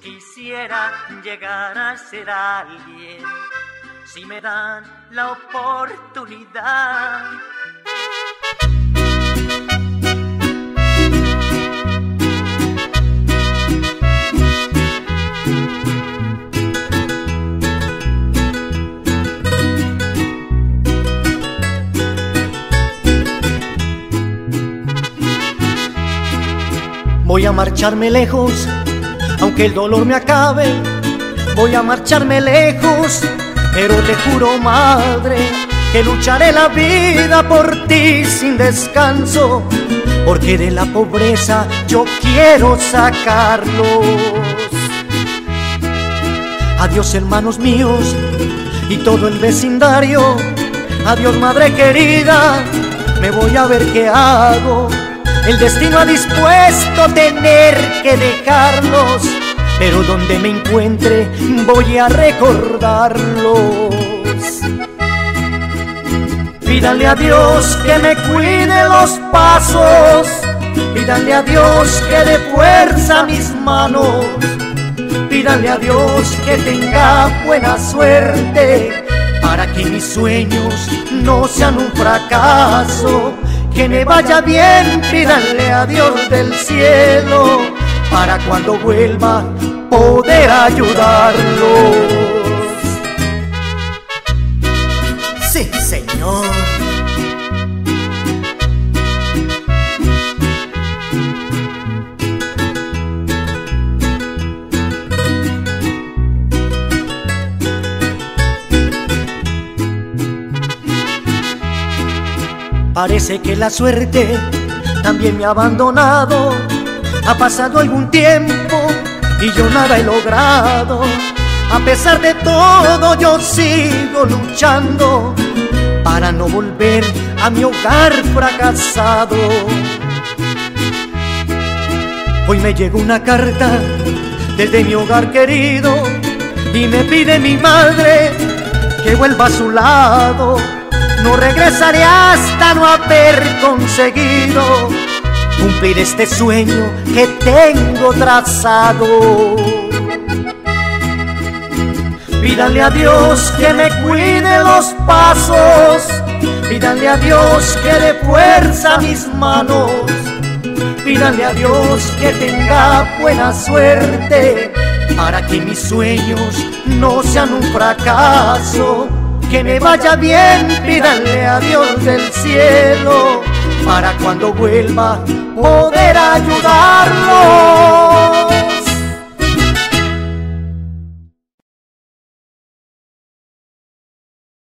Quisiera llegar a ser alguien si me dan la oportunidad. Voy a marcharme lejos, aunque el dolor me acabe. Voy a marcharme lejos, pero te juro, madre, que lucharé la vida por ti sin descanso. Porque de la pobreza yo quiero sacarlos. Adiós, hermanos míos, y todo el vecindario. Adiós, madre querida, me voy a ver qué hago. El destino ha dispuesto tener que dejarlos, pero donde me encuentre voy a recordarlos. Pídale a Dios que me cuide los pasos, pídale a Dios que dé fuerza a mis manos, pídale a Dios que tenga buena suerte para que mis sueños no sean un fracaso. Que me vaya bien, pídanle a Dios del cielo, para cuando vuelva poder ayudarlos. Sí, Señor. Parece que la suerte también me ha abandonado. Ha pasado algún tiempo y yo nada he logrado. A pesar de todo yo sigo luchando para no volver a mi hogar fracasado. Hoy me llegó una carta desde mi hogar querido y me pide mi madre que vuelva a su lado no regresaré hasta no haber conseguido cumplir este sueño que tengo trazado. Pídale a Dios que me cuide los pasos, pídale a Dios que dé fuerza a mis manos, pídale a Dios que tenga buena suerte para que mis sueños no sean un fracaso. Que me vaya bien, pídanle a Dios del cielo, cuando vuelva poder ayudarlo.